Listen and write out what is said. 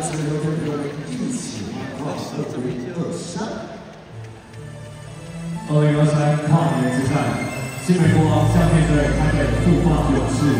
大家现在一起来跨二零二三二零二跨年之战新北国王向面对他的富花勇士